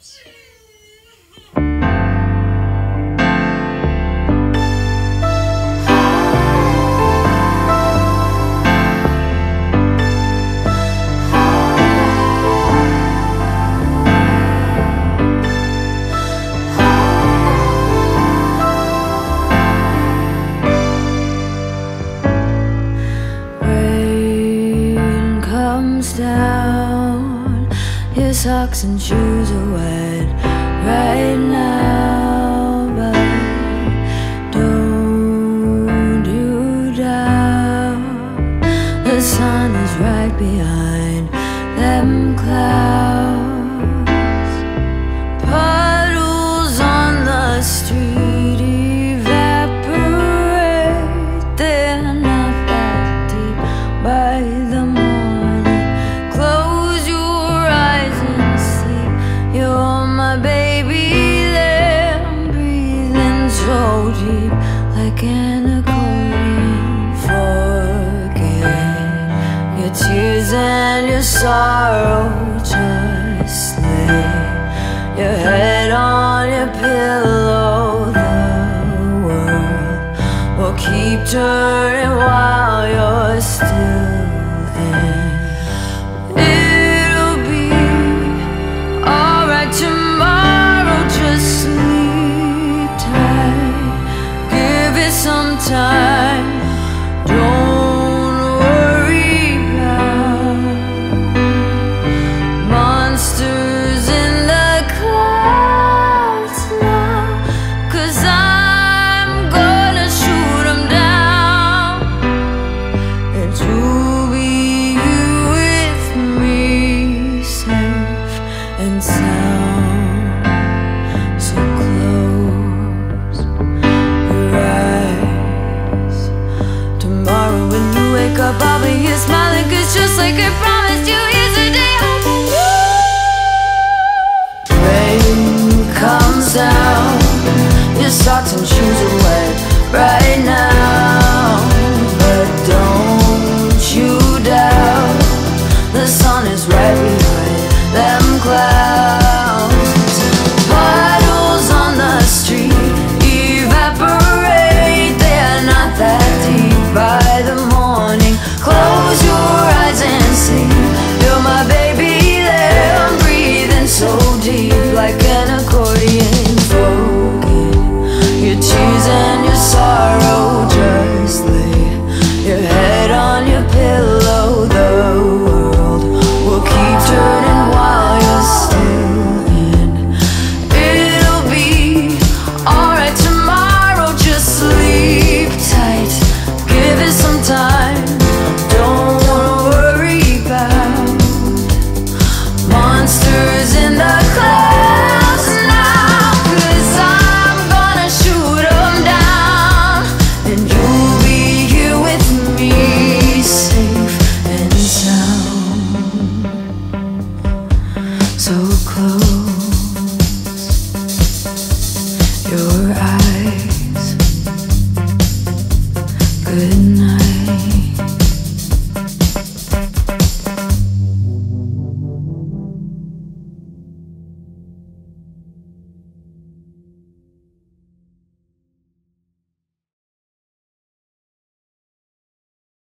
Yes. Your socks and shoes are wet right now But don't you doubt The sun is right behind them clouds. like an accordion Forget your tears and your sorrow Just lay your head on your pillow The world will keep turning time.